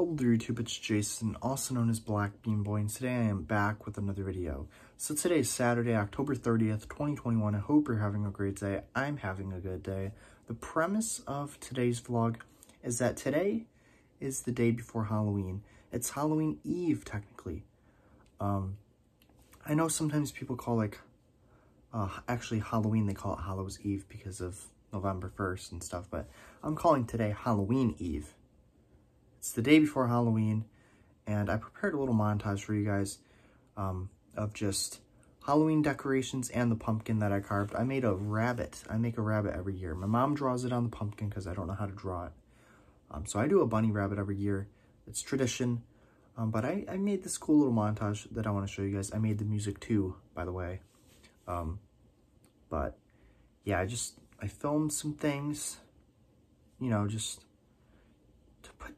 Hello YouTube, it's Jason, also known as BlackBeanBoi, and today I am back with another video. So today is Saturday, October 30th, 2021. I hope you're having a great day. I'm having a good day. The premise of today's vlog is that today is the day before Halloween. It's Halloween Eve, technically. Um, I know sometimes people call like, uh, actually Halloween, they call it Hallows Eve because of November 1st and stuff, but I'm calling today Halloween Eve. It's the day before Halloween, and I prepared a little montage for you guys um, of just Halloween decorations and the pumpkin that I carved. I made a rabbit. I make a rabbit every year. My mom draws it on the pumpkin because I don't know how to draw it. Um, so I do a bunny rabbit every year. It's tradition. Um, but I, I made this cool little montage that I want to show you guys. I made the music too, by the way. Um, but yeah, I just, I filmed some things, you know, just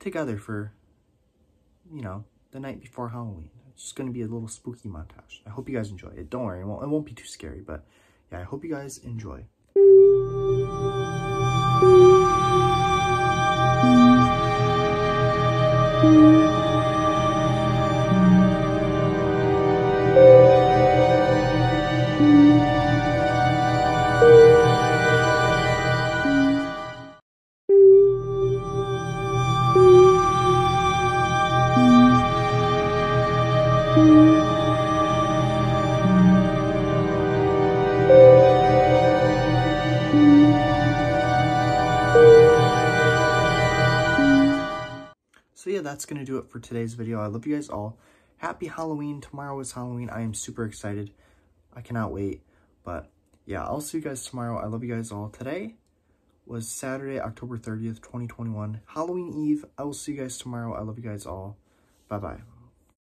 together for, you know, the night before Halloween. It's just going to be a little spooky montage. I hope you guys enjoy it. Don't worry, it won't, it won't be too scary, but yeah, I hope you guys enjoy. So yeah, that's going to do it for today's video. I love you guys all. Happy Halloween. Tomorrow is Halloween. I am super excited. I cannot wait. But yeah, I'll see you guys tomorrow. I love you guys all. Today was Saturday, October 30th, 2021. Halloween Eve. I will see you guys tomorrow. I love you guys all. Bye-bye.